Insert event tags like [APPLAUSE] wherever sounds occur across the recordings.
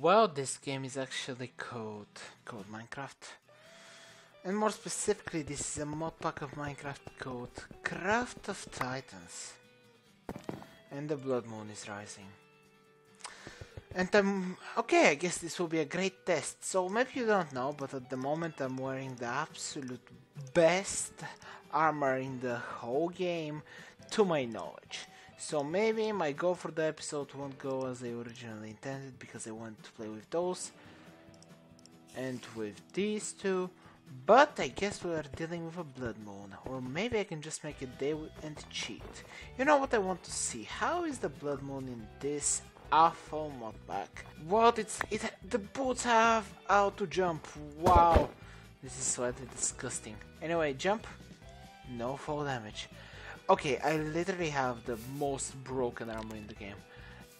Well, this game is actually called called Minecraft. And more specifically, this is a mod pack of Minecraft called Craft of Titans. And the blood moon is rising. And I'm okay, I guess this will be a great test. So maybe you don't know, but at the moment I'm wearing the absolute best armor in the whole game to my knowledge. So maybe my goal for the episode won't go as I originally intended because I want to play with those and with these two. But I guess we are dealing with a blood moon, or maybe I can just make a day and cheat. You know what I want to see? How is the blood moon in this awful mod pack? What? It's it. The boots have how to jump. Wow, this is slightly disgusting. Anyway, jump. No fall damage. Okay, I literally have the most broken armor in the game.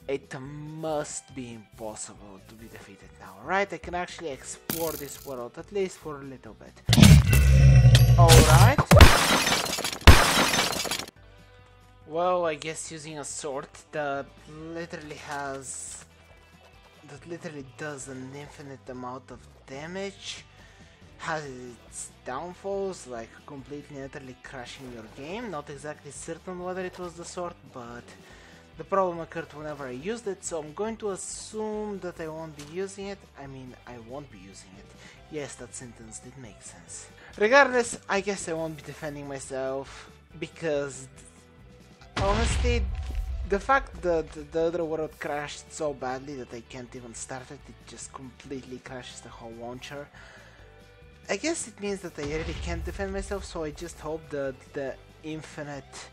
It must be impossible to be defeated now, right? I can actually explore this world, at least for a little bit. Alright. Well, I guess using a sword that literally has... that literally does an infinite amount of damage has its downfalls, like completely utterly crashing your game. Not exactly certain whether it was the sword, but the problem occurred whenever I used it, so I'm going to assume that I won't be using it. I mean, I won't be using it. Yes, that sentence did make sense. Regardless, I guess I won't be defending myself, because honestly, the fact that the other world crashed so badly that I can't even start it, it just completely crashes the whole launcher. I guess it means that I really can't defend myself, so I just hope that the infinite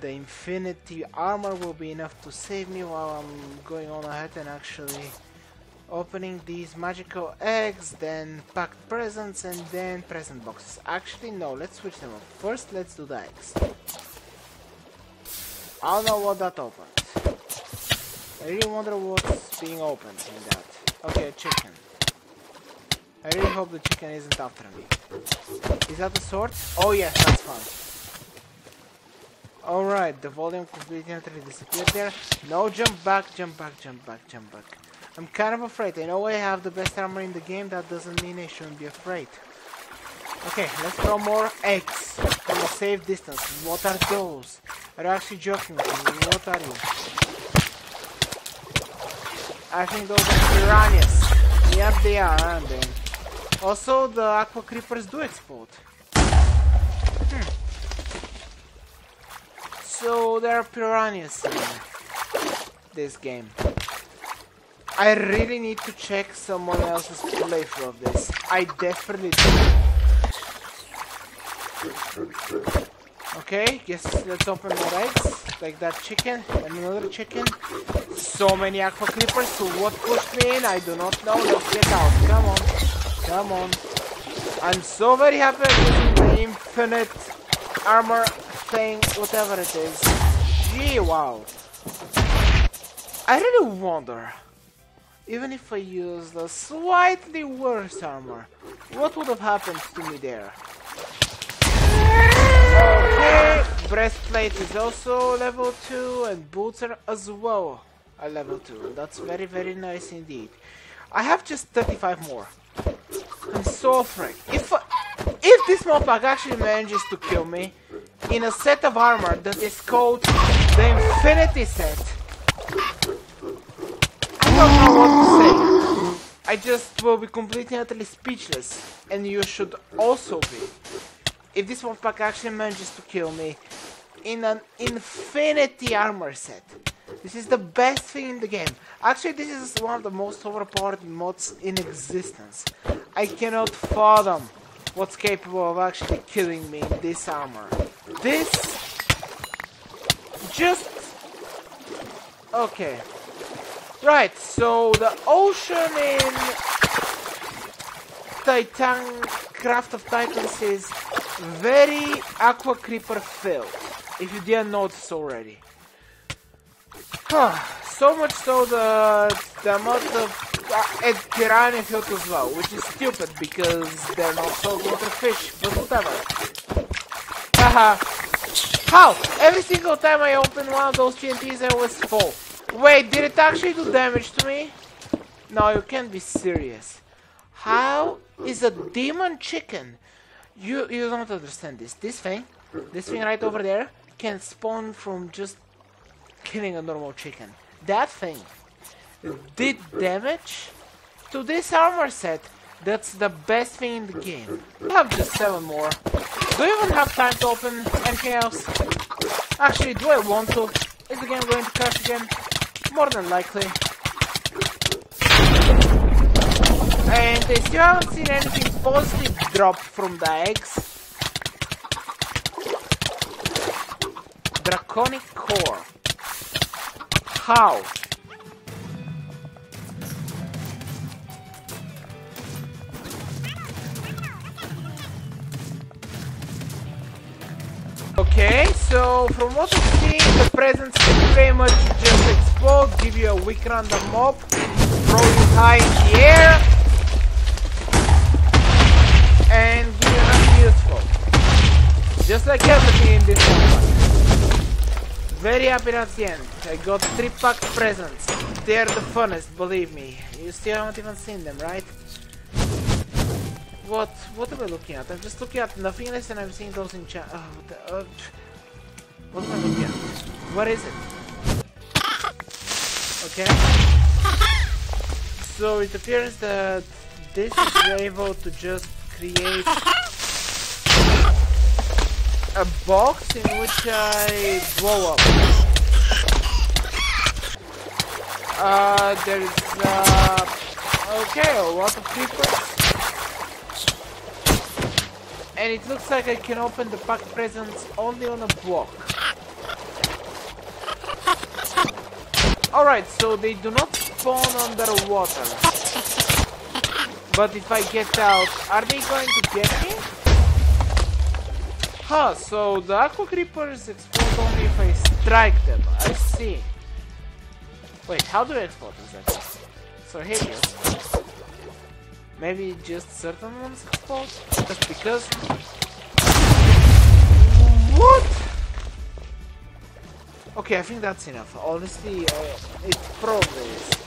the infinity armor will be enough to save me while I'm going on ahead and actually opening these magical eggs, then packed presents, and then present boxes. Actually, no, let's switch them up. First, let's do the eggs. I don't know what that opened. I really wonder what's being opened in that. Okay, chicken. I really hope the chicken isn't after me. Is that the sword? Oh yes, that's fine. Alright, the volume completely disappeared there. No, jump back, jump back, jump back, jump back. I'm kind of afraid. I know I have the best armor in the game, that doesn't mean I shouldn't be afraid. Okay, let's throw more eggs from a safe distance. What are those? Are you actually joking with me? What are you? I think those are piranhas. Yep, they are, aren't they? Also, the aqua creepers do explode. Hmm. So there are piranhas in this game. I really need to check someone else's playthrough of this. I definitely do. Okay, guess let's open more eggs. Like that chicken and another chicken. So many aqua creepers. So what pushed me in? I do not know. Let's get out. Come on. Come on. I'm so very happy with the infinite armor thing, whatever it is. Gee, wow. I really wonder, even if I used a slightly worse armor, what would have happened to me there? Okay, breastplate is also level 2 and boots are as well a level 2. That's very very nice indeed. I have just 35 more. I'm so afraid. If if this modpack actually manages to kill me in a set of armor that is called the Infinity Set, I don't know what to say. I just will be completely utterly speechless, and you should also be. If this modpack actually manages to kill me in an Infinity Armor set. This is the best thing in the game. Actually, this is one of the most overpowered mods in existence. I cannot fathom what's capable of actually killing me in this armor. This... Just... Okay. Right, so the ocean in... Titan... Craft of Titans is very Aqua Creeper filled. If you didn't notice already. [SIGHS] so much so the the amount of uh, and piranha filled as well, which is stupid because they're not saltwater fish, but whatever. Haha. How? Every single time I open one of those TNTs I always fall. Wait, did it actually do damage to me? No, you can't be serious. How is a demon chicken? You you don't understand this. This thing, this thing right over there, can spawn from just killing a normal chicken. That thing did damage to this armor set. That's the best thing in the game. I have just seven more. Do you even have time to open anything else? Actually, do I want to? Is the game going to crash again? More than likely. And I still haven't seen anything positive drop from the eggs. Draconic core. How? Okay, so from what I've seen, the presents can pretty much just explode, give you a weak random mob, throw you high in the air, Very happy at the end. I got three pack presents. They're the funnest, believe me. You still haven't even seen them, right? What what am I looking at? I'm just looking at nothingness and I'm seeing those in chat. Oh, what, uh, what am I looking at? What is it? Okay. So it appears that this is able to just create a box in which I blow up. Uh, there's uh, okay, a lot of people. And it looks like I can open the pack presents only on a block. Alright, so they do not spawn underwater. But if I get out, are they going to get me? Huh, so the aqua creepers explode only if I strike them. I see. Wait, how do I explode exactly? So here is. Maybe just certain ones explode? Just because? What? Okay, I think that's enough. Honestly, uh, it probably is.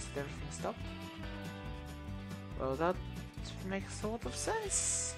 Tasted everything stopped? Well, that makes a lot of sense.